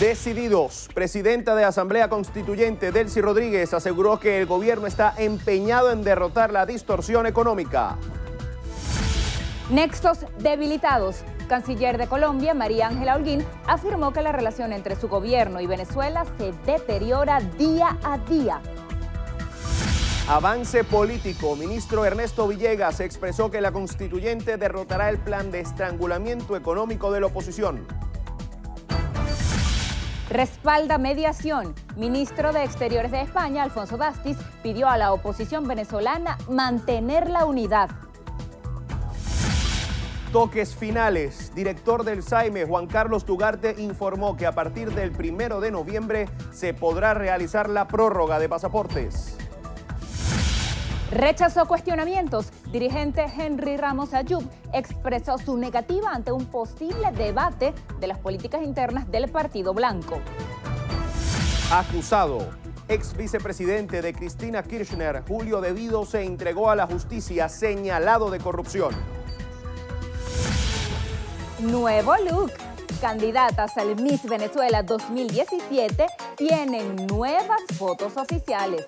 Decididos, presidenta de Asamblea Constituyente Delcy Rodríguez aseguró que el gobierno está empeñado en derrotar la distorsión económica. Nexos debilitados. Canciller de Colombia, María Ángela Holguín, afirmó que la relación entre su gobierno y Venezuela se deteriora día a día. Avance político. Ministro Ernesto Villegas expresó que la constituyente derrotará el plan de estrangulamiento económico de la oposición. Respalda mediación. Ministro de Exteriores de España, Alfonso Dastis, pidió a la oposición venezolana mantener la unidad. Toques finales. Director del SAIME, Juan Carlos Tugarte, informó que a partir del primero de noviembre se podrá realizar la prórroga de pasaportes. Rechazó cuestionamientos. Dirigente Henry Ramos Ayub expresó su negativa ante un posible debate de las políticas internas del Partido Blanco. Acusado. Ex vicepresidente de Cristina Kirchner, Julio Devido, se entregó a la justicia señalado de corrupción. Nuevo look. Candidatas al Miss Venezuela 2017 tienen nuevas fotos oficiales.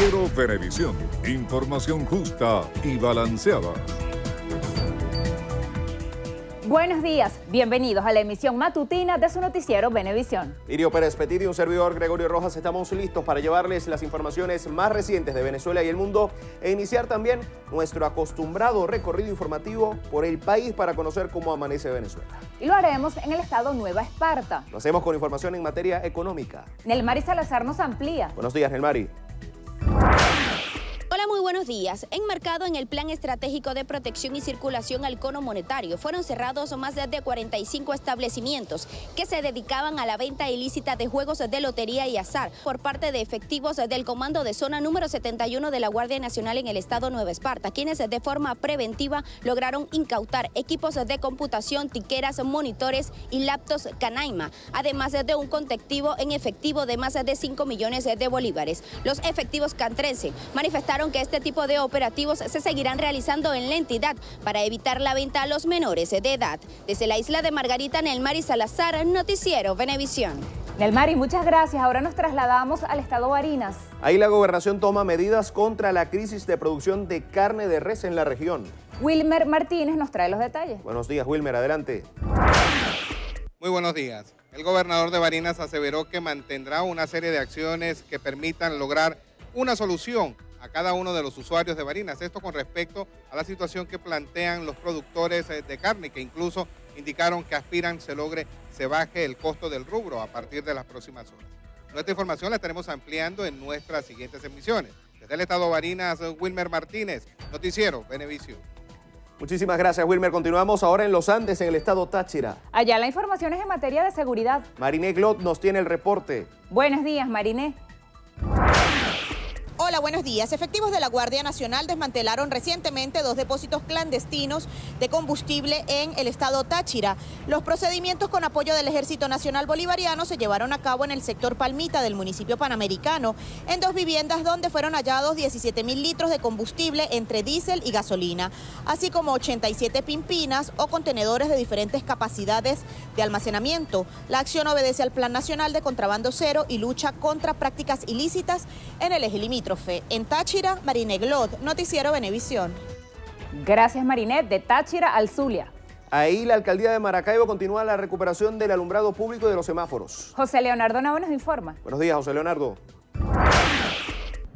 Noticiero Venevisión. Información justa y balanceada. Buenos días, bienvenidos a la emisión matutina de su noticiero Venevisión. Irio Pérez Petit y un servidor Gregorio Rojas estamos listos para llevarles las informaciones más recientes de Venezuela y el mundo e iniciar también nuestro acostumbrado recorrido informativo por el país para conocer cómo amanece Venezuela. Y lo haremos en el estado Nueva Esparta. Lo hacemos con información en materia económica. Nelmari Salazar nos amplía. Buenos días, Nelmari. Bye. Hola, muy buenos días. Enmarcado en el Plan Estratégico de Protección y Circulación al Cono Monetario, fueron cerrados más de 45 establecimientos que se dedicaban a la venta ilícita de juegos de lotería y azar por parte de efectivos del Comando de Zona número 71 de la Guardia Nacional en el estado Nueva Esparta, quienes de forma preventiva lograron incautar equipos de computación, tiqueras, monitores y laptops Canaima, además de un contectivo en efectivo de más de 5 millones de bolívares. Los efectivos cantrense manifestaron que este tipo de operativos se seguirán realizando en la entidad para evitar la venta a los menores de edad. Desde la isla de Margarita, Nelmari Salazar, Noticiero Venevisión. Nelmari, muchas gracias. Ahora nos trasladamos al estado Barinas. Ahí la gobernación toma medidas contra la crisis de producción de carne de res en la región. Wilmer Martínez nos trae los detalles. Buenos días, Wilmer, adelante. Muy buenos días. El gobernador de Barinas aseveró que mantendrá una serie de acciones que permitan lograr una solución a cada uno de los usuarios de Barinas. Esto con respecto a la situación que plantean los productores eh, de carne, que incluso indicaron que aspiran se logre, se baje el costo del rubro a partir de las próximas horas. Nuestra información la estaremos ampliando en nuestras siguientes emisiones. Desde el Estado de Barinas, Wilmer Martínez, Noticiero Venevisión. Muchísimas gracias, Wilmer. Continuamos ahora en Los Andes, en el estado Táchira. Allá la información es en materia de seguridad. Mariné Glot nos tiene el reporte. Buenos días, Mariné. Hola, buenos días. Efectivos de la Guardia Nacional desmantelaron recientemente dos depósitos clandestinos de combustible en el estado Táchira. Los procedimientos con apoyo del Ejército Nacional Bolivariano se llevaron a cabo en el sector Palmita del municipio panamericano, en dos viviendas donde fueron hallados 17 mil litros de combustible entre diésel y gasolina, así como 87 pimpinas o contenedores de diferentes capacidades de almacenamiento. La acción obedece al Plan Nacional de Contrabando Cero y lucha contra prácticas ilícitas en el eje limítrofe. En Táchira, Marine Glot, Noticiero Venevisión. Gracias, Marinet. De Táchira al Zulia. Ahí la alcaldía de Maracaibo continúa la recuperación del alumbrado público y de los semáforos. José Leonardo Nava nos informa. Buenos días, José Leonardo.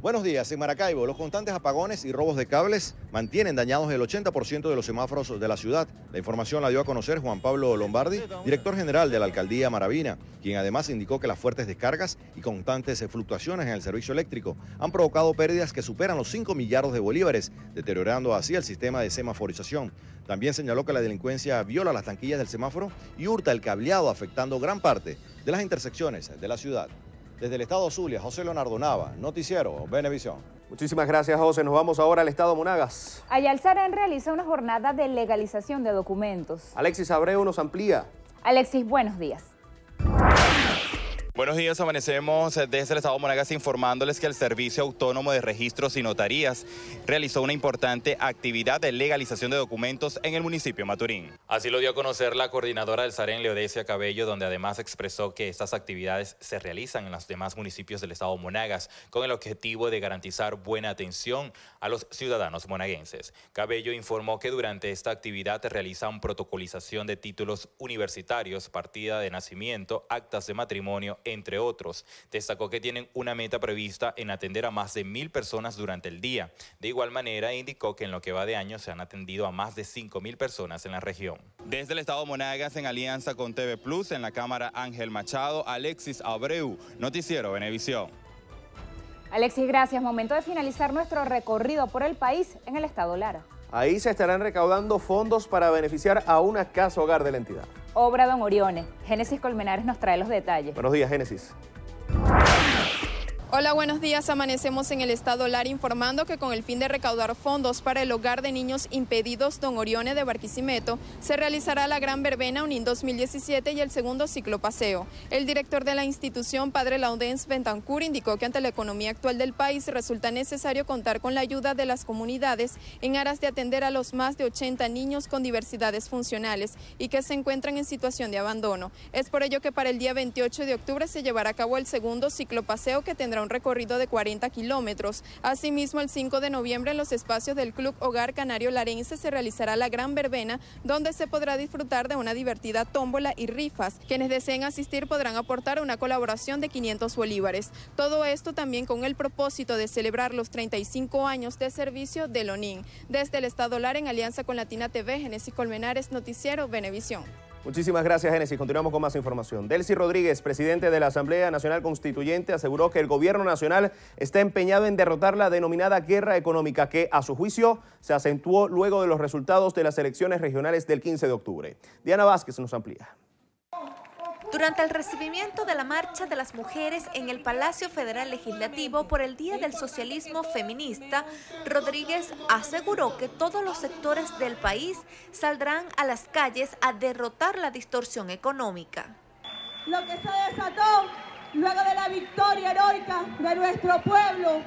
Buenos días. En Maracaibo, los constantes apagones y robos de cables mantienen dañados el 80% de los semáforos de la ciudad. La información la dio a conocer Juan Pablo Lombardi, director general de la alcaldía Maravina, quien además indicó que las fuertes descargas y constantes fluctuaciones en el servicio eléctrico han provocado pérdidas que superan los 5 millardos de bolívares, deteriorando así el sistema de semaforización. También señaló que la delincuencia viola las tanquillas del semáforo y hurta el cableado, afectando gran parte de las intersecciones de la ciudad. Desde el estado Zulia, José Leonardo Nava, Noticiero, Venevisión. Muchísimas gracias, José. Nos vamos ahora al estado Monagas. Allá el Sarén realiza una jornada de legalización de documentos. Alexis Abreu nos amplía. Alexis, buenos días. Buenos días, amanecemos desde el Estado de Monagas informándoles que el Servicio Autónomo de Registros y Notarías realizó una importante actividad de legalización de documentos en el municipio de Maturín. Así lo dio a conocer la coordinadora del SAREN, Leodesia Cabello, donde además expresó que estas actividades se realizan en los demás municipios del Estado Monagas con el objetivo de garantizar buena atención a los ciudadanos monaguenses. Cabello informó que durante esta actividad realizan protocolización de títulos universitarios, partida de nacimiento, actas de matrimonio, entre otros. Destacó que tienen una meta prevista en atender a más de mil personas durante el día. De igual manera, indicó que en lo que va de año se han atendido a más de cinco mil personas en la región. Desde el Estado Monagas, en alianza con TV Plus, en la Cámara Ángel Machado, Alexis Abreu, Noticiero Venevisión. Alexis, gracias. Momento de finalizar nuestro recorrido por el país en el Estado Lara. Ahí se estarán recaudando fondos para beneficiar a una casa hogar de la entidad. Obra Don Orione. Génesis Colmenares nos trae los detalles. Buenos días, Génesis. Hola, buenos días. Amanecemos en el estado Lara informando que con el fin de recaudar fondos para el hogar de niños impedidos Don Orione de Barquisimeto, se realizará la Gran Verbena UNIN 2017 y el segundo ciclo paseo. El director de la institución, Padre Laudens Bentancur, indicó que ante la economía actual del país resulta necesario contar con la ayuda de las comunidades en aras de atender a los más de 80 niños con diversidades funcionales y que se encuentran en situación de abandono. Es por ello que para el día 28 de octubre se llevará a cabo el segundo ciclo paseo que tendrá un recorrido de 40 kilómetros. Asimismo, el 5 de noviembre en los espacios del Club Hogar Canario Larense se realizará la gran verbena, donde se podrá disfrutar de una divertida tómbola y rifas. Quienes deseen asistir podrán aportar una colaboración de 500 bolívares. Todo esto también con el propósito de celebrar los 35 años de servicio de Lonín. Desde el Estado Lara, en alianza con Latina TV, Genesis Colmenares, Noticiero Venevisión. Muchísimas gracias, Génesis. Continuamos con más información. Delcy Rodríguez, presidente de la Asamblea Nacional Constituyente, aseguró que el gobierno nacional está empeñado en derrotar la denominada guerra económica que, a su juicio, se acentuó luego de los resultados de las elecciones regionales del 15 de octubre. Diana Vázquez nos amplía. Durante el recibimiento de la Marcha de las Mujeres en el Palacio Federal Legislativo por el Día del Socialismo Feminista, Rodríguez aseguró que todos los sectores del país saldrán a las calles a derrotar la distorsión económica. Lo que se desató luego de la victoria heroica de nuestro pueblo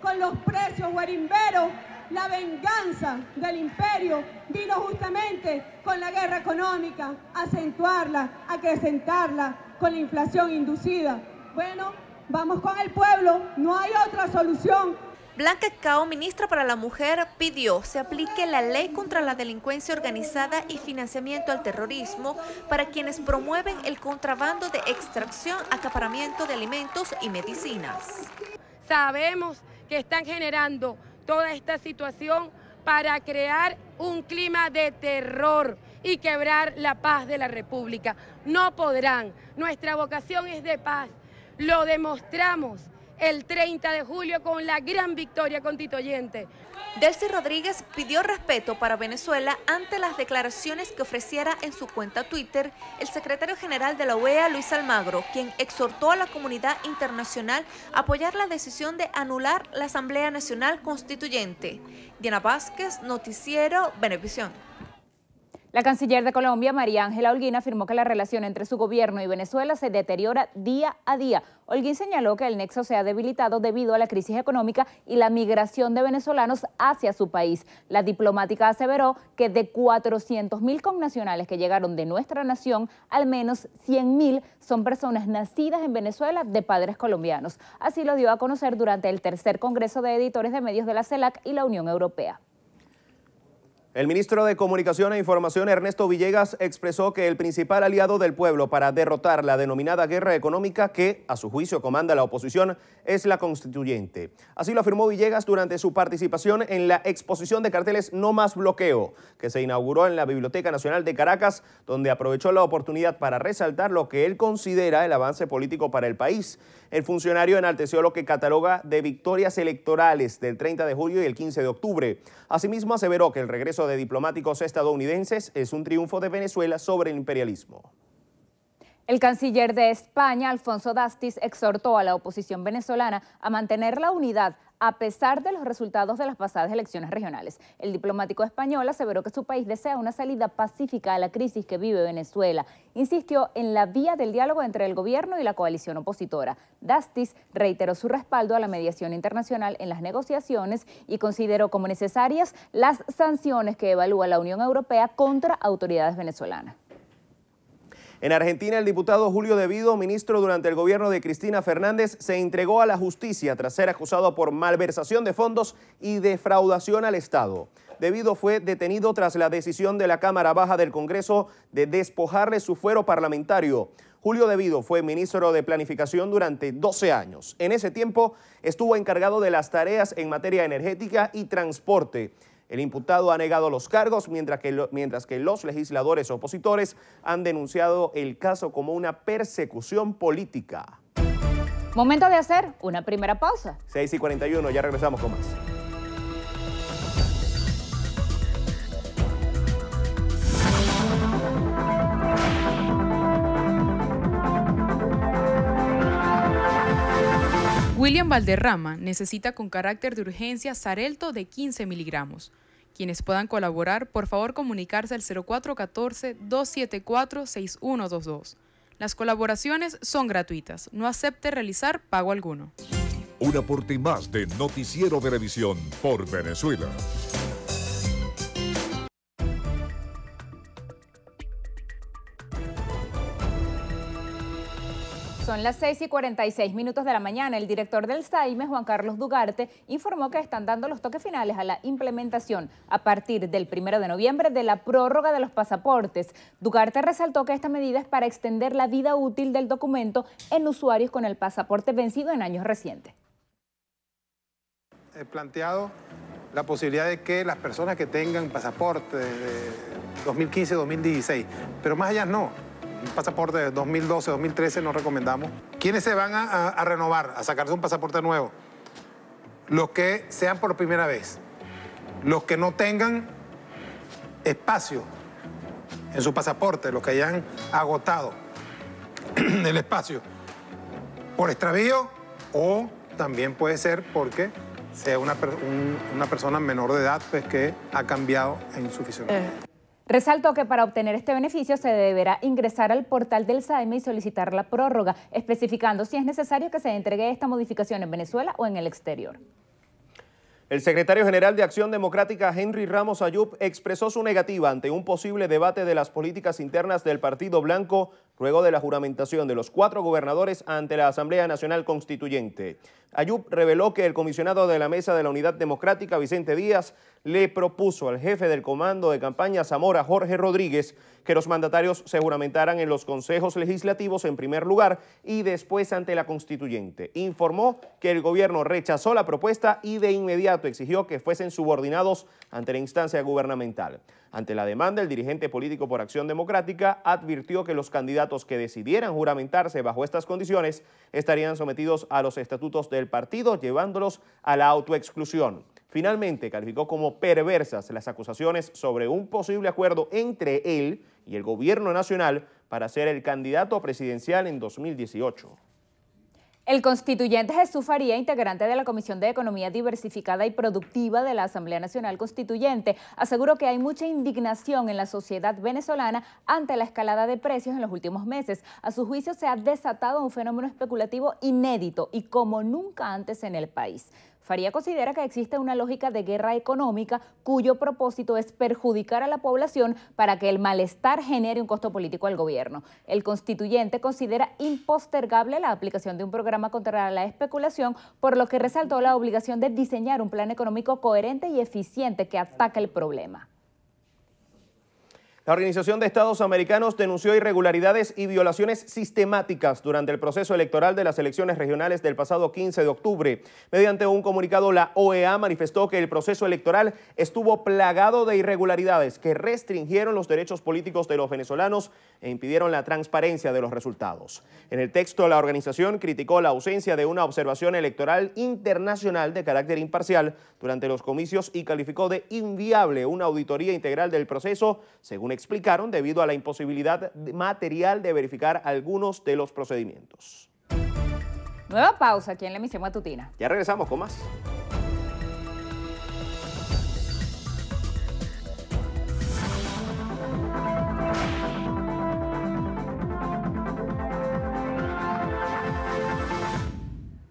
con los precios guarimberos la venganza del imperio vino justamente con la guerra económica, acentuarla, acrecentarla con la inflación inducida. Bueno, vamos con el pueblo, no hay otra solución. Blanca Cao, ministra para la Mujer, pidió se aplique la ley contra la delincuencia organizada y financiamiento al terrorismo para quienes promueven el contrabando de extracción, acaparamiento de alimentos y medicinas. Sabemos que están generando toda esta situación para crear un clima de terror y quebrar la paz de la República. No podrán. Nuestra vocación es de paz. Lo demostramos el 30 de julio con la gran victoria constituyente. Delcy Rodríguez pidió respeto para Venezuela ante las declaraciones que ofreciera en su cuenta Twitter el secretario general de la OEA, Luis Almagro, quien exhortó a la comunidad internacional a apoyar la decisión de anular la Asamblea Nacional Constituyente. Diana Vázquez, Noticiero, Benevisión. La canciller de Colombia, María Ángela Holguín, afirmó que la relación entre su gobierno y Venezuela se deteriora día a día. Holguín señaló que el nexo se ha debilitado debido a la crisis económica y la migración de venezolanos hacia su país. La diplomática aseveró que de 400 mil connacionales que llegaron de nuestra nación, al menos 100 mil son personas nacidas en Venezuela de padres colombianos. Así lo dio a conocer durante el tercer Congreso de Editores de Medios de la CELAC y la Unión Europea. El ministro de Comunicación e Información, Ernesto Villegas, expresó que el principal aliado del pueblo para derrotar la denominada guerra económica que, a su juicio, comanda la oposición, es la constituyente. Así lo afirmó Villegas durante su participación en la exposición de carteles No Más Bloqueo, que se inauguró en la Biblioteca Nacional de Caracas, donde aprovechó la oportunidad para resaltar lo que él considera el avance político para el país. El funcionario enalteció lo que cataloga de victorias electorales del 30 de julio y el 15 de octubre. Asimismo, aseveró que el regreso de diplomáticos estadounidenses es un triunfo de Venezuela sobre el imperialismo. El canciller de España, Alfonso Dastis, exhortó a la oposición venezolana a mantener la unidad a pesar de los resultados de las pasadas elecciones regionales. El diplomático español aseveró que su país desea una salida pacífica a la crisis que vive Venezuela. Insistió en la vía del diálogo entre el gobierno y la coalición opositora. Dastis reiteró su respaldo a la mediación internacional en las negociaciones y consideró como necesarias las sanciones que evalúa la Unión Europea contra autoridades venezolanas. En Argentina, el diputado Julio Devido, ministro durante el gobierno de Cristina Fernández, se entregó a la justicia tras ser acusado por malversación de fondos y defraudación al Estado. Devido fue detenido tras la decisión de la Cámara Baja del Congreso de despojarle su fuero parlamentario. Julio Devido fue ministro de Planificación durante 12 años. En ese tiempo estuvo encargado de las tareas en materia energética y transporte. El imputado ha negado los cargos, mientras que, mientras que los legisladores opositores han denunciado el caso como una persecución política. Momento de hacer una primera pausa. 6 y 41, ya regresamos con más. William Valderrama necesita con carácter de urgencia Sarelto de 15 miligramos. Quienes puedan colaborar, por favor comunicarse al 0414-274-6122. Las colaboraciones son gratuitas. No acepte realizar pago alguno. Un aporte más de Noticiero Televisión por Venezuela. Son las 6 y 46 minutos de la mañana. El director del SAIME, Juan Carlos Dugarte, informó que están dando los toques finales a la implementación a partir del 1 de noviembre de la prórroga de los pasaportes. Dugarte resaltó que esta medida es para extender la vida útil del documento en usuarios con el pasaporte vencido en años recientes. He planteado la posibilidad de que las personas que tengan pasaporte de 2015-2016, pero más allá no, un pasaporte de 2012, 2013 no recomendamos. ¿Quiénes se van a, renovar, a sacarse un pasaporte nuevo? Los que sean por primera vez. Los que no tengan espacio en su pasaporte, los que hayan agotado el espacio por extravío o también puede ser porque sea una, una persona menor de edad pues, que ha cambiado en su fisionomía. Eh, Resaltó que para obtener este beneficio se deberá ingresar al portal del SAIME y solicitar la prórroga, especificando si es necesario que se entregue esta modificación en Venezuela o en el exterior. El secretario general de Acción Democrática, Henry Ramos Ayub, expresó su negativa ante un posible debate de las políticas internas del Partido Blanco luego de la juramentación de los cuatro gobernadores ante la Asamblea Nacional Constituyente. Ayub reveló que el comisionado de la Mesa de la Unidad Democrática, Vicente Díaz, le propuso al jefe del comando de campaña Zamora, Jorge Rodríguez, que los mandatarios se juramentaran en los consejos legislativos en primer lugar y después ante la constituyente. Informó que el gobierno rechazó la propuesta y de inmediato exigió que fuesen subordinados ante la instancia gubernamental. Ante la demanda, el dirigente político por Acción Democrática advirtió que los candidatos que decidieran juramentarse bajo estas condiciones estarían sometidos a los estatutos del partido, llevándolos a la autoexclusión. Finalmente, calificó como perversas las acusaciones sobre un posible acuerdo entre él y el gobierno nacional para ser el candidato presidencial en 2018. El constituyente Jesús Faría, integrante de la Comisión de Economía Diversificada y Productiva de la Asamblea Nacional Constituyente, aseguró que hay mucha indignación en la sociedad venezolana ante la escalada de precios en los últimos meses. A su juicio se ha desatado un fenómeno especulativo inédito y como nunca antes en el país. Faría considera que existe una lógica de guerra económica cuyo propósito es perjudicar a la población para que el malestar genere un costo político al gobierno. El constituyente considera impostergable la aplicación de un programa contra la especulación, por lo que resaltó la obligación de diseñar un plan económico coherente y eficiente que ataque el problema. La Organización de Estados Americanos denunció irregularidades y violaciones sistemáticas durante el proceso electoral de las elecciones regionales del pasado 15 de octubre. Mediante un comunicado, la OEA manifestó que el proceso electoral estuvo plagado de irregularidades que restringieron los derechos políticos de los venezolanos e impidieron la transparencia de los resultados. En el texto, la organización criticó la ausencia de una observación electoral internacional de carácter imparcial durante los comicios y calificó de inviable una auditoría integral del proceso, según explicaron, debido a la imposibilidad material de verificar algunos de los procedimientos. Nueva pausa aquí en la emisión matutina. Ya regresamos con más.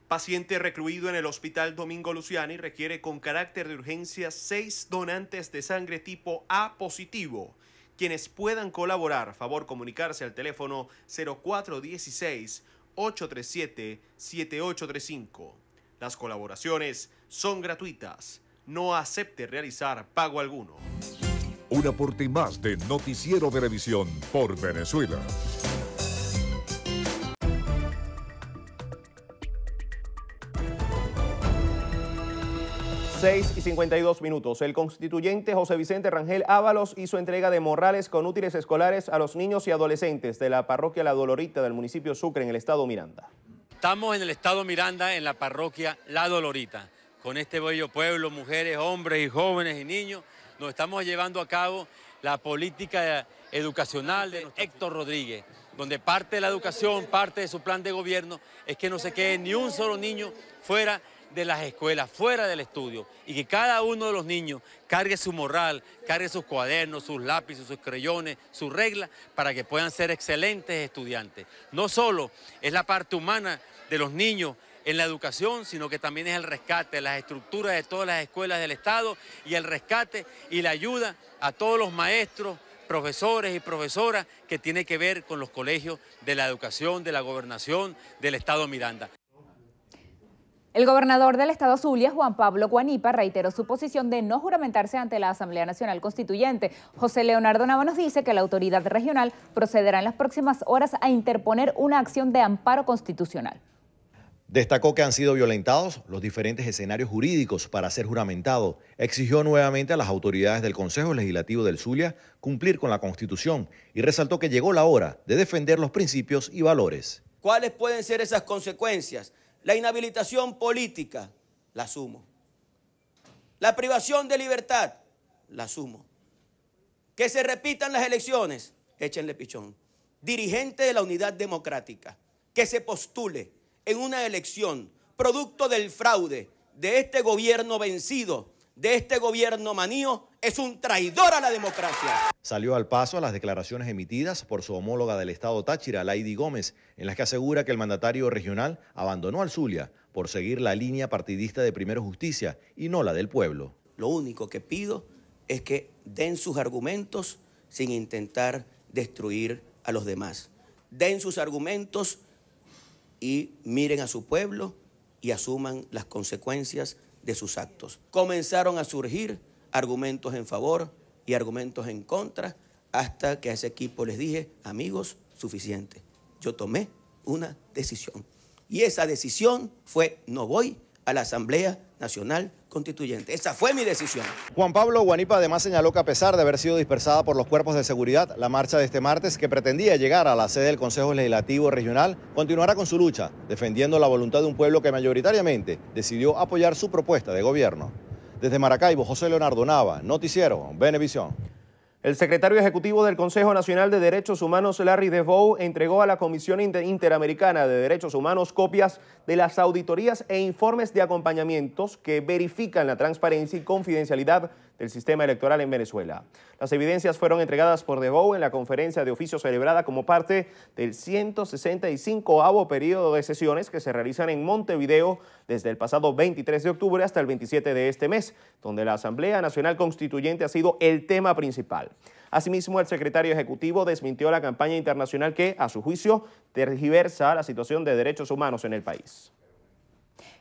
Paciente recluido en el Hospital Domingo Luciani requiere con carácter de urgencia seis donantes de sangre tipo A positivo. Quienes puedan colaborar, favor comunicarse al teléfono 0416-837-7835. Las colaboraciones son gratuitas. No acepte realizar pago alguno. Un aporte más de Noticiero Televisión por Venezuela. 6 y 52 minutos. El constituyente José Vicente Rangel Ábalos hizo entrega de morrales con útiles escolares a los niños y adolescentes de la parroquia La Dolorita del municipio Sucre en el estado Miranda. Estamos en el estado Miranda, en la parroquia La Dolorita. Con este bello pueblo, mujeres, hombres y jóvenes y niños, nos estamos llevando a cabo la política educacional de Héctor Rodríguez, donde parte de la educación, parte de su plan de gobierno es que no se quede ni un solo niño fuera de las escuelas, fuera del estudio, y que cada uno de los niños cargue su moral, cargue sus cuadernos, sus lápices, sus creyones, sus reglas, para que puedan ser excelentes estudiantes. No solo es la parte humana de los niños en la educación, sino que también es el rescate, las estructuras de todas las escuelas del Estado y el rescate y la ayuda a todos los maestros, profesores y profesoras que tiene que ver con los colegios de la educación, de la gobernación del Estado Miranda. El gobernador del estado Zulia, Juan Pablo Guanipa, reiteró su posición de no juramentarse ante la Asamblea Nacional Constituyente. José Leonardo Nava nos dice que la autoridad regional procederá en las próximas horas a interponer una acción de amparo constitucional. Destacó que han sido violentados los diferentes escenarios jurídicos para ser juramentado. Exigió nuevamente a las autoridades del Consejo Legislativo del Zulia cumplir con la Constitución y resaltó que llegó la hora de defender los principios y valores. ¿Cuáles pueden ser esas consecuencias? La inhabilitación política, la asumo. La privación de libertad, la asumo. Que se repitan las elecciones, échenle pichón. Dirigente de la unidad democrática, que se postule en una elección producto del fraude de este gobierno vencido, de este gobierno manío, es un traidor a la democracia. Salió al paso a las declaraciones emitidas por su homóloga del estado Táchira, Lady Gómez, en las que asegura que el mandatario regional abandonó al Zulia por seguir la línea partidista de Primero Justicia y no la del pueblo. Lo único que pido es que den sus argumentos sin intentar destruir a los demás. Den sus argumentos y miren a su pueblo y asuman las consecuencias de sus actos. Comenzaron a surgir argumentos en favor y argumentos en contra, hasta que a ese equipo les dije, amigos, suficiente. Yo tomé una decisión. Y esa decisión fue, no voy a la Asamblea Nacional Constituyente. Esa fue mi decisión. Juan Pablo Guanipa además señaló que a pesar de haber sido dispersada por los cuerpos de seguridad, la marcha de este martes, que pretendía llegar a la sede del Consejo Legislativo Regional, continuará con su lucha, defendiendo la voluntad de un pueblo que mayoritariamente decidió apoyar su propuesta de gobierno. Desde Maracaibo, José Leonardo Nava, Noticiero, Venevisión. El secretario ejecutivo del Consejo Nacional de Derechos Humanos, Larry DeVoe, entregó a la Comisión Interamericana de Derechos Humanos copias de las auditorías e informes de acompañamientos que verifican la transparencia y confidencialidad del sistema electoral en Venezuela. Las evidencias fueron entregadas por DeVoe en la conferencia de oficio celebrada como parte del 165avo periodo de sesiones que se realizan en Montevideo desde el pasado 23 de octubre hasta el 27 de este mes, donde la Asamblea Nacional Constituyente ha sido el tema principal. Asimismo, el secretario ejecutivo desmintió la campaña internacional que, a su juicio, tergiversa la situación de derechos humanos en el país.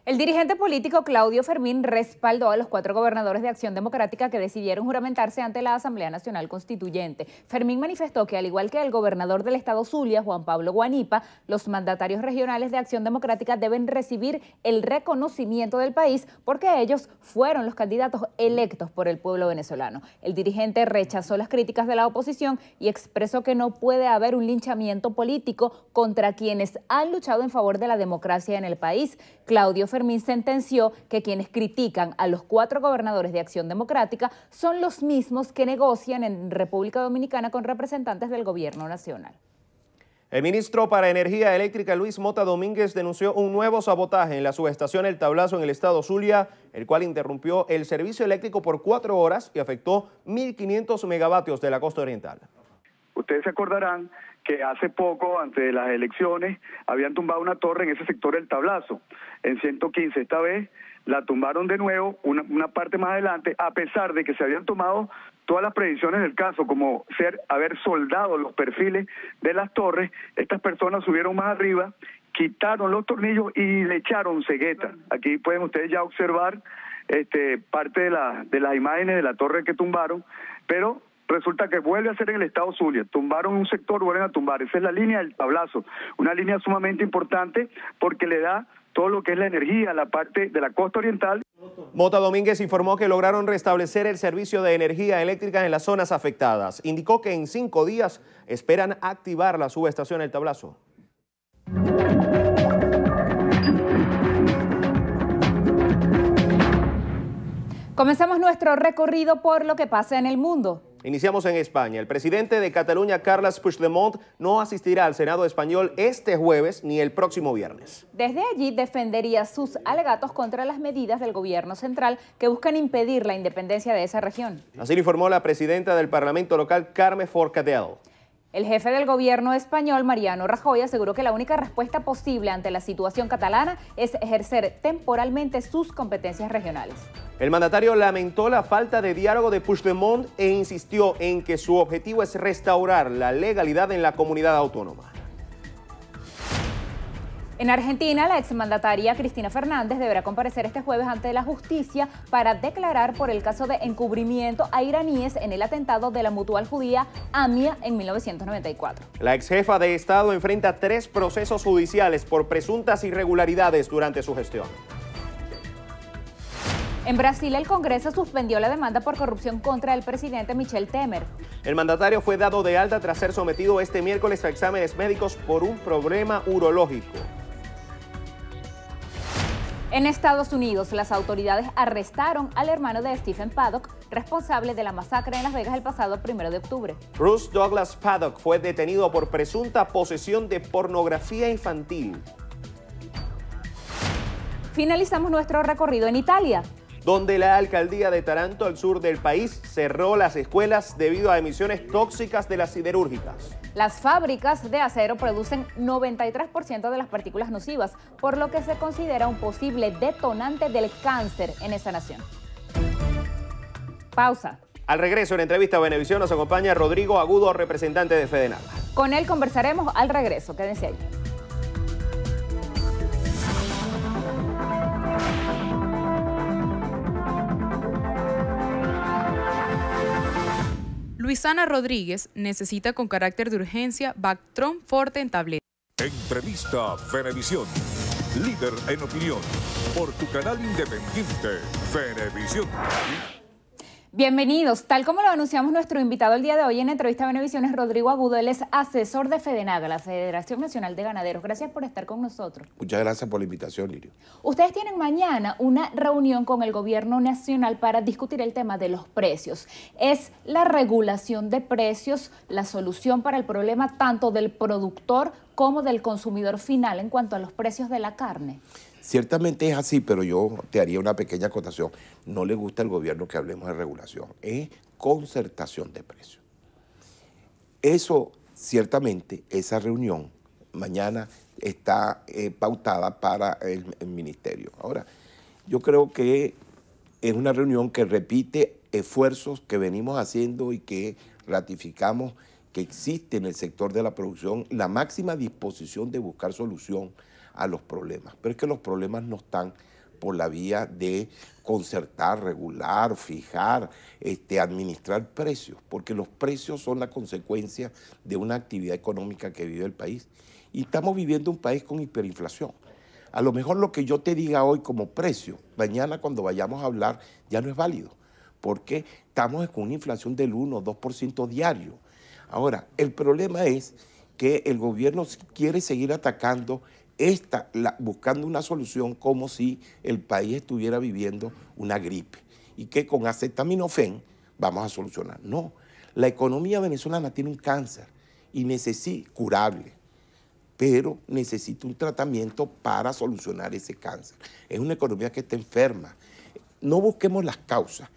El dirigente político Claudio Fermín respaldó a los cuatro gobernadores de Acción Democrática que decidieron juramentarse ante la Asamblea Nacional Constituyente. Fermín manifestó que, al igual que el gobernador del estado Zulia, Juan Pablo Guanipa, los mandatarios regionales de Acción Democrática deben recibir el reconocimiento del país porque ellos fueron los candidatos electos por el pueblo venezolano. El dirigente rechazó las críticas de la oposición y expresó que no puede haber un linchamiento político contra quienes han luchado en favor de la democracia en el país. Claudio Fermín sentenció que quienes critican a los cuatro gobernadores de Acción Democrática son los mismos que negocian en República Dominicana con representantes del gobierno nacional. El ministro para Energía Eléctrica Luis Mota Domínguez denunció un nuevo sabotaje en la subestación El Tablazo en el estado Zulia, el cual interrumpió el servicio eléctrico por cuatro horas y afectó 1.500 megavatios de la costa oriental ustedes se acordarán que hace poco, antes de las elecciones, habían tumbado una torre en ese sector del tablazo, en 115. Esta vez la tumbaron de nuevo, una, una parte más adelante, a pesar de que se habían tomado todas las predicciones del caso, como ser haber soldado los perfiles de las torres, estas personas subieron más arriba, quitaron los tornillos y le echaron cegueta. Aquí pueden ustedes ya observar este, parte de, la, de las imágenes de la torre que tumbaron, pero resulta que vuelve a ser en el estado Zulia. Tumbaron un sector, vuelven a tumbar. Esa es la línea del tablazo, una línea sumamente importante porque le da todo lo que es la energía a la parte de la costa oriental. Mota Domínguez informó que lograron restablecer el servicio de energía eléctrica en las zonas afectadas. Indicó que en cinco días esperan activar la subestación El Tablazo. Comenzamos nuestro recorrido por lo que pasa en el mundo. Iniciamos en España. El presidente de Cataluña, Carles Puigdemont, no asistirá al Senado español este jueves ni el próximo viernes. Desde allí defendería sus alegatos contra las medidas del gobierno central que buscan impedir la independencia de esa región. Así lo informó la presidenta del Parlamento local, Carme Forcadell. El jefe del gobierno español, Mariano Rajoy, aseguró que la única respuesta posible ante la situación catalana es ejercer temporalmente sus competencias regionales. El mandatario lamentó la falta de diálogo de Puigdemont e insistió en que su objetivo es restaurar la legalidad en la comunidad autónoma. En Argentina, la exmandataria Cristina Fernández deberá comparecer este jueves ante la justicia para declarar por el caso de encubrimiento a iraníes en el atentado de la mutual judía AMIA en 1994. La ex jefa de Estado enfrenta tres procesos judiciales por presuntas irregularidades durante su gestión. En Brasil, el Congreso suspendió la demanda por corrupción contra el presidente Michel Temer. El mandatario fue dado de alta tras ser sometido este miércoles a exámenes médicos por un problema urológico. En Estados Unidos, las autoridades arrestaron al hermano de Stephen Paddock, responsable de la masacre en Las Vegas el pasado primero de octubre. Bruce Douglas Paddock fue detenido por presunta posesión de pornografía infantil. Finalizamos nuestro recorrido en Italia donde la alcaldía de Taranto, al sur del país, cerró las escuelas debido a emisiones tóxicas de las siderúrgicas. Las fábricas de acero producen 93% de las partículas nocivas, por lo que se considera un posible detonante del cáncer en esa nación. Pausa. Al regreso en entrevista a Venevisión nos acompaña Rodrigo Agudo, representante de Fedenal. Con él conversaremos al regreso. Quédense ahí. Luisana Rodríguez necesita con carácter de urgencia Bactron Forte en tableta. Entrevista Venevisión. Líder en opinión. Por tu canal independiente, Venevisión. Bienvenidos. Tal como lo anunciamos, nuestro invitado el día de hoy en entrevista a Venevisión es Rodrigo Agudo. Él es asesor de FEDENAGA, la Federación Nacional de Ganaderos. Gracias por estar con nosotros. Muchas gracias por la invitación, Lirio. Ustedes tienen mañana una reunión con el gobierno nacional para discutir el tema de los precios. ¿Es la regulación de precios la solución para el problema tanto del productor como del consumidor final en cuanto a los precios de la carne? Ciertamente es así, pero yo te haría una pequeña acotación. No le gusta al gobierno que hablemos de regulación, es concertación de precios. Eso, ciertamente, esa reunión mañana está eh, pautada para el, el ministerio. Ahora, yo creo que es una reunión que repite esfuerzos que venimos haciendo y que ratificamos que existe en el sector de la producción la máxima disposición de buscar solución a los problemas. Pero es que los problemas no están por la vía de concertar, regular, fijar, este, administrar precios, porque los precios son la consecuencia de una actividad económica que vive el país. Y estamos viviendo un país con hiperinflación. A lo mejor lo que yo te diga hoy como precio, mañana cuando vayamos a hablar ya no es válido, porque estamos con una inflación del 1 o 2% diario. Ahora, el problema es que el gobierno quiere seguir atacando esta, buscando una solución como si el país estuviera viviendo una gripe y que con acetaminofén vamos a solucionar. No, la economía venezolana tiene un cáncer y necesita curable, pero necesita un tratamiento para solucionar ese cáncer. Es una economía que está enferma. No busquemos las causas,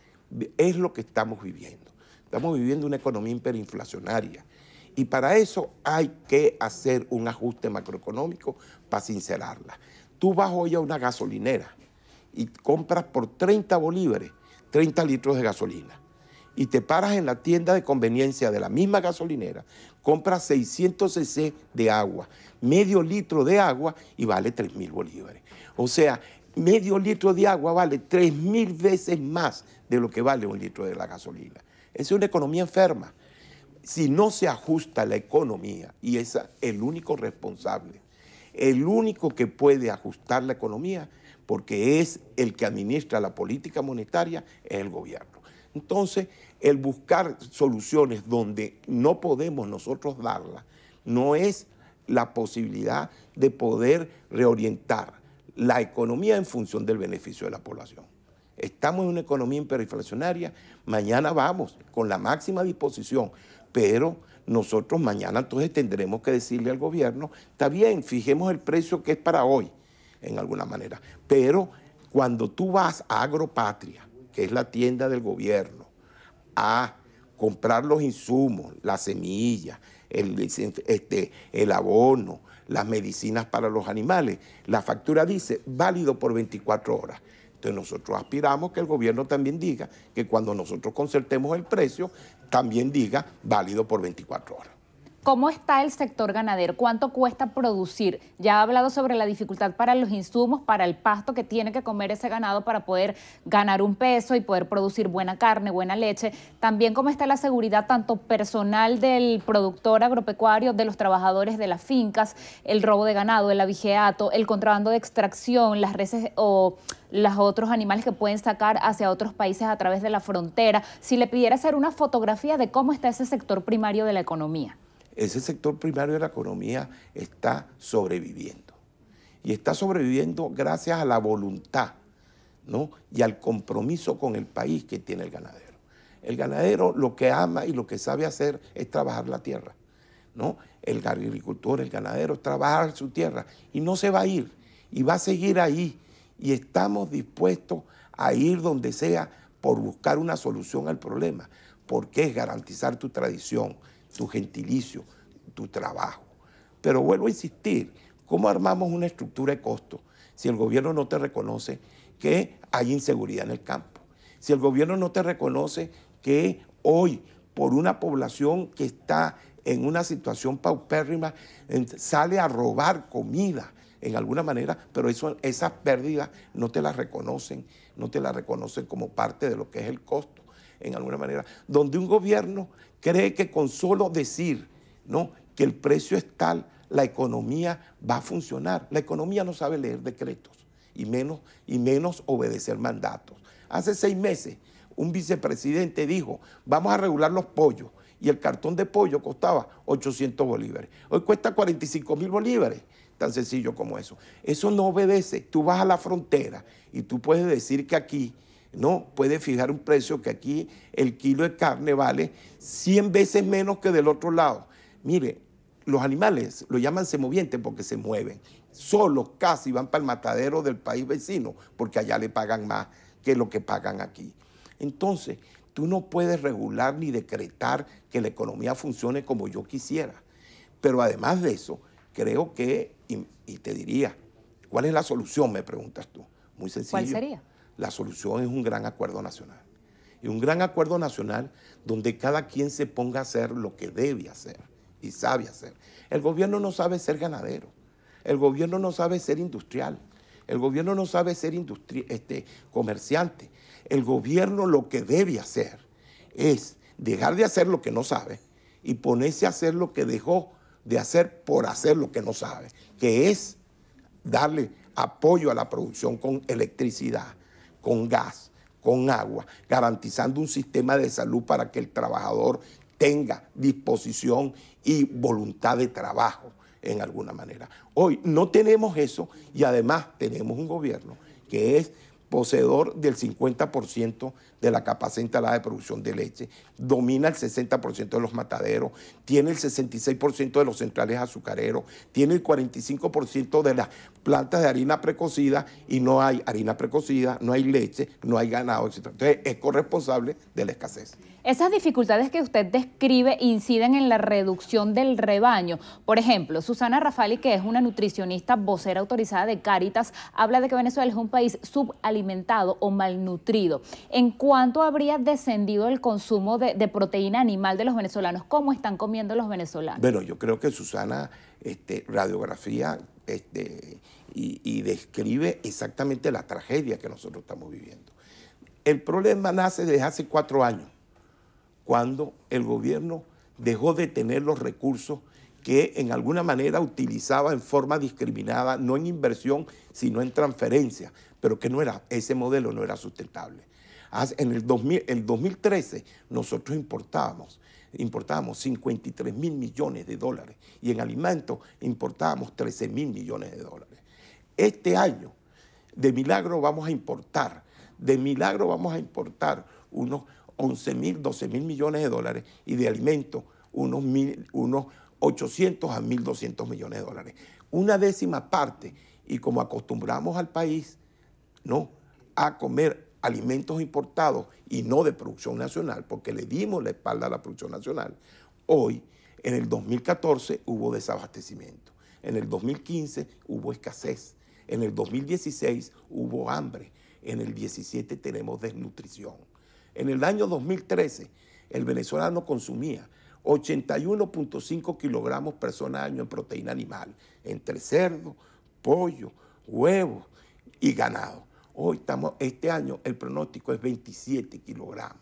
es lo que estamos viviendo. Estamos viviendo una economía hiperinflacionaria Y para eso hay que hacer un ajuste macroeconómico para sincerarla. Tú vas hoy a una gasolinera y compras por 30 bolívares 30 litros de gasolina y te paras en la tienda de conveniencia de la misma gasolinera, compras 600 cc de agua, medio litro de agua y vale 3 mil bolívares. O sea, medio litro de agua vale 3 mil veces más de lo que vale un litro de la gasolina. Es una economía enferma. Si no se ajusta la economía, y es el único responsable, el único que puede ajustar la economía, porque es el que administra la política monetaria, es el gobierno. Entonces, el buscar soluciones donde no podemos nosotros darlas, no es la posibilidad de poder reorientar la economía en función del beneficio de la población. Estamos en una economía hiperinflacionaria, mañana vamos con la máxima disposición, pero nosotros mañana entonces tendremos que decirle al gobierno, está bien, fijemos el precio que es para hoy, en alguna manera, pero cuando tú vas a Agropatria, que es la tienda del gobierno, a comprar los insumos, las semillas, el, este, el abono, las medicinas para los animales. La factura dice válido por 24 horas. Entonces nosotros aspiramos que el gobierno también diga que cuando nosotros concertemos el precio, también diga válido por 24 horas. ¿Cómo está el sector ganadero? ¿Cuánto cuesta producir? Ya ha hablado sobre la dificultad para los insumos, para el pasto que tiene que comer ese ganado para poder ganar un peso y poder producir buena carne, buena leche. También cómo está la seguridad tanto personal del productor agropecuario, de los trabajadores de las fincas, el robo de ganado, el avigeato, el contrabando de extracción, las reses o los otros animales que pueden sacar hacia otros países a través de la frontera. Si le pidiera hacer una fotografía de cómo está ese sector primario de la economía ese sector primario de la economía está sobreviviendo. Y está sobreviviendo gracias a la voluntad ¿no? y al compromiso con el país que tiene el ganadero. El ganadero lo que ama y lo que sabe hacer es trabajar la tierra. ¿no? El agricultor, el ganadero, trabajar su tierra y no se va a ir y va a seguir ahí. Y estamos dispuestos a ir donde sea por buscar una solución al problema, porque es garantizar tu tradición, tu gentilicio, tu trabajo. Pero vuelvo a insistir, ¿cómo armamos una estructura de costo si el gobierno no te reconoce que hay inseguridad en el campo? Si el gobierno no te reconoce que hoy, por una población que está en una situación paupérrima, sale a robar comida en alguna manera, pero esas pérdidas no te las reconocen, no te las reconocen como parte de lo que es el costo, en alguna manera. Donde un gobierno cree que con solo decir ¿no? que el precio es tal, la economía va a funcionar. La economía no sabe leer decretos y menos, y menos obedecer mandatos. Hace seis meses un vicepresidente dijo, vamos a regular los pollos y el cartón de pollo costaba 800 bolívares. Hoy cuesta 45 mil bolívares. Tan sencillo como eso. Eso no obedece. Tú vas a la frontera y tú puedes decir que aquí no puede fijar un precio que aquí el kilo de carne vale 100 veces menos que del otro lado. Mire, los animales lo llaman semovientes porque se mueven. Solo casi van para el matadero del país vecino porque allá le pagan más que lo que pagan aquí. Entonces, tú no puedes regular ni decretar que la economía funcione como yo quisiera. Pero además de eso, creo que, y, y te diría, ¿cuál es la solución? Me preguntas tú. Muy sencillo. ¿Cuál sería? La solución es un gran acuerdo nacional. Y un gran acuerdo nacional donde cada quien se ponga a hacer lo que debe hacer y sabe hacer. El gobierno no sabe ser ganadero. El gobierno no sabe ser industrial. El gobierno no sabe ser este, comerciante. El gobierno lo que debe hacer es dejar de hacer lo que no sabe y ponerse a hacer lo que dejó de hacer por hacer lo que no sabe, que es darle apoyo a la producción con electricidad, con gas, con agua, garantizando un sistema de salud para que el trabajador tenga disposición y voluntad de trabajo en alguna manera. Hoy no tenemos eso y además tenemos un gobierno que es poseedor del 50% de la capacidad instalada de producción de leche, domina el 60% de los mataderos, tiene el 66% de los centrales azucareros, tiene el 45% de las plantas de harina precocida y no hay harina precocida, no hay leche, no hay ganado, etc. Entonces es corresponsable de la escasez. Esas dificultades que usted describe inciden en la reducción del rebaño. Por ejemplo, Susana Rafali, que es una nutricionista vocera autorizada de Cáritas, habla de que Venezuela es un país subalimentado o malnutrido. ¿En cuánto habría descendido el consumo de, proteína animal de los venezolanos? ¿Cómo están comiendo los venezolanos? Bueno, yo creo que Susana este, radiografía este, y, y describe exactamente la tragedia que nosotros estamos viviendo. El problema nace desde hace cuatro años cuando el gobierno dejó de tener los recursos que en alguna manera utilizaba en forma discriminada, no en inversión, sino en transferencia, pero que no era, ese modelo no era sustentable. En el, 2000, el 2013 nosotros importábamos, importábamos 53 mil millones de dólares y en alimentos importábamos 13 mil millones de dólares. Este año, de milagro vamos a importar, de milagro vamos a importar unos 11 mil, 12 mil millones de dólares y de alimentos unos, mil, unos 800 a 1.200 millones de dólares. Una décima parte, y como acostumbramos al país, ¿no? A comer alimentos importados y no de producción nacional, porque le dimos la espalda a la producción nacional, hoy, en el 2014, hubo desabastecimiento. En el 2015 hubo escasez. En el 2016 hubo hambre. En el 17 tenemos desnutrición. En el año 2013, el venezolano consumía 81.5 kilogramos persona año en proteína animal, entre cerdo, pollo, huevos y ganado. Hoy estamos, este año el pronóstico es 27 kilogramos.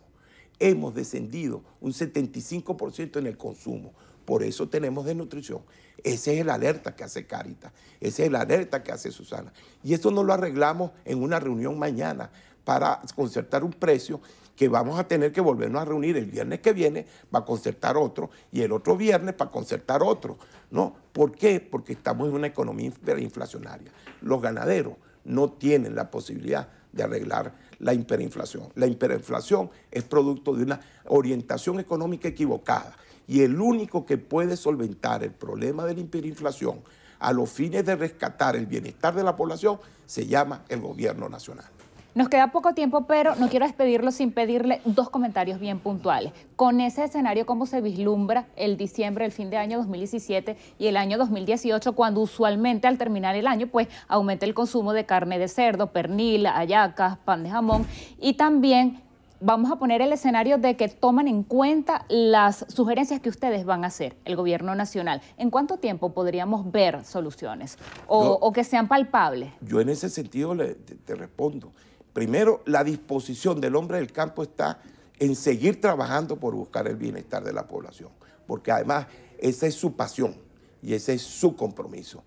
Hemos descendido un 75% en el consumo. Por eso tenemos desnutrición. Ese es el alerta que hace Carita. Ese es el alerta que hace Susana. Y eso no lo arreglamos en una reunión mañana para concertar un precio que vamos a tener que volvernos a reunir el viernes que viene para concertar otro y el otro viernes para concertar otro. ¿no? ¿Por qué? Porque estamos en una economía hiperinflacionaria. Los ganaderos no tienen la posibilidad de arreglar la hiperinflación. La hiperinflación es producto de una orientación económica equivocada y el único que puede solventar el problema de la hiperinflación a los fines de rescatar el bienestar de la población se llama el gobierno nacional. Nos queda poco tiempo, pero no quiero despedirlo sin pedirle dos comentarios bien puntuales. Con ese escenario, ¿cómo se vislumbra el diciembre, el fin de año 2017 y el año 2018, cuando usualmente al terminar el año, pues aumenta el consumo de carne de cerdo, pernil, hallacas, pan de jamón y también vamos a poner el escenario de que toman en cuenta las sugerencias que ustedes van a hacer, el gobierno nacional. ¿En cuánto tiempo podríamos ver soluciones o, que sean palpables? Yo en ese sentido le- te, te respondo. Primero, la disposición del hombre del campo está en seguir trabajando por buscar el bienestar de la población, porque además esa es su pasión y ese es su compromiso.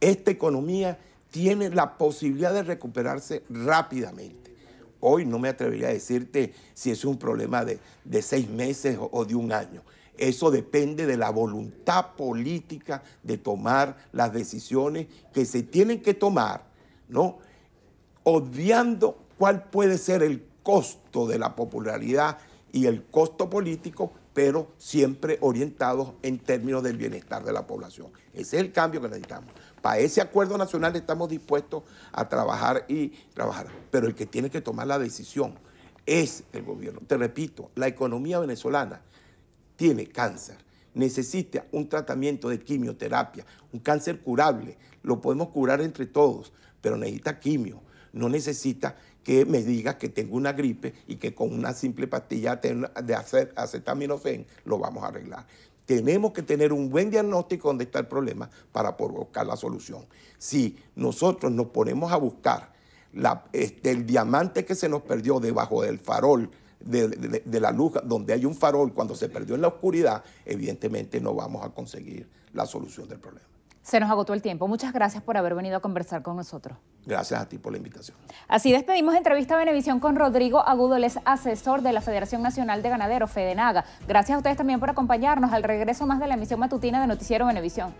Esta economía tiene la posibilidad de recuperarse rápidamente. Hoy no me atrevería a decirte si es un problema de, de seis meses o, de un año. Eso depende de la voluntad política de tomar las decisiones que se tienen que tomar, ¿no? Obviando cuál puede ser el costo de la popularidad y el costo político, pero siempre orientados en términos del bienestar de la población. Ese es el cambio que necesitamos. Para ese acuerdo nacional estamos dispuestos a trabajar y trabajar, pero el que tiene que tomar la decisión es el gobierno. Te repito, la economía venezolana tiene cáncer, necesita un tratamiento de quimioterapia, un cáncer curable, lo podemos curar entre todos, pero necesita quimio, no necesita que me digas que tengo una gripe y que con una simple pastilla de acetaminofén lo vamos a arreglar. Tenemos que tener un buen diagnóstico donde está el problema para buscar la solución. Si nosotros nos ponemos a buscar este, el diamante que se nos perdió debajo del farol de- de la luz, donde hay un farol, cuando se perdió en la oscuridad, evidentemente no vamos a conseguir la solución del problema. Se nos agotó el tiempo. Muchas gracias por haber venido a conversar con nosotros. Gracias a ti por la invitación. Así despedimos entrevista a Benevisión con Rodrigo Agudo, él es asesor de la Federación Nacional de Ganaderos, Fedenaga. Gracias a ustedes también por acompañarnos al regreso más de la emisión matutina de Noticiero Benevisión.